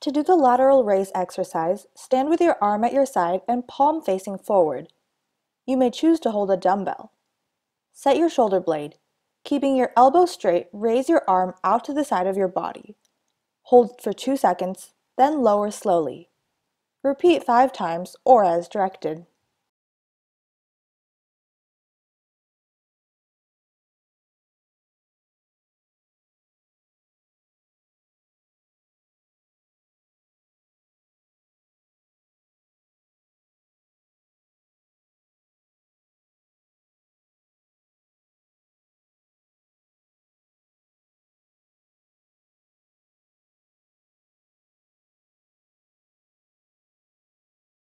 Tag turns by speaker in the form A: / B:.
A: To do the lateral raise exercise, stand with your arm at your side and palm facing forward. You may choose to hold a dumbbell. Set your shoulder blade. Keeping your elbow straight, raise your arm out to the side of your body. Hold for 2 seconds, then lower slowly. Repeat 5 times or as directed.